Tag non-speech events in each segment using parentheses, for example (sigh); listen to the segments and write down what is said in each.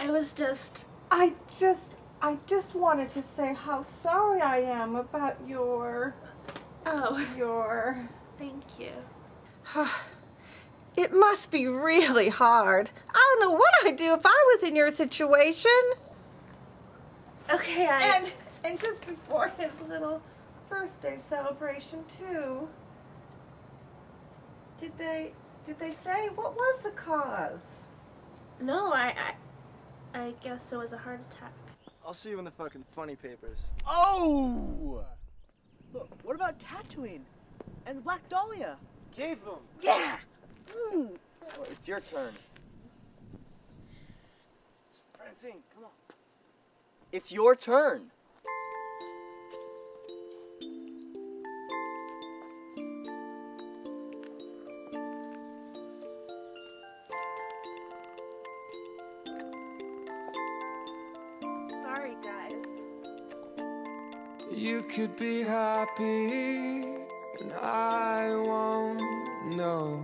I was just. I just, I just wanted to say how sorry I am about your, Oh, your. thank you. (sighs) It must be really hard. I don't know what I'd do if I was in your situation. Okay, I. And and just before his little first day celebration too. Did they did they say what was the cause? No, I, I. I guess it was a heart attack. I'll see you in the fucking funny papers. Oh! Look, what about Tatooine and Black Dahlia? Keep them. Yeah! Hmm. Oh, it's your turn. Francine, come on. It's your turn. Guys. You could be happy, and I won't know.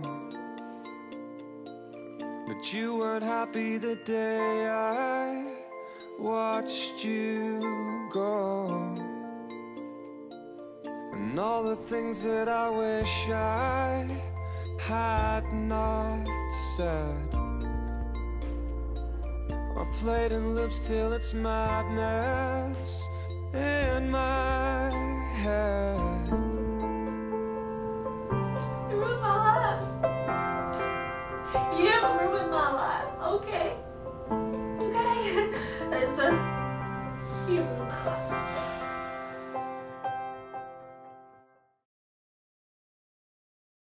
But you weren't happy the day I watched you go. And all the things that I wish I had not said. Are played in loops till it's madness in my head. Ruined my life. You ruined my life. Okay. Okay. (laughs) It's a. You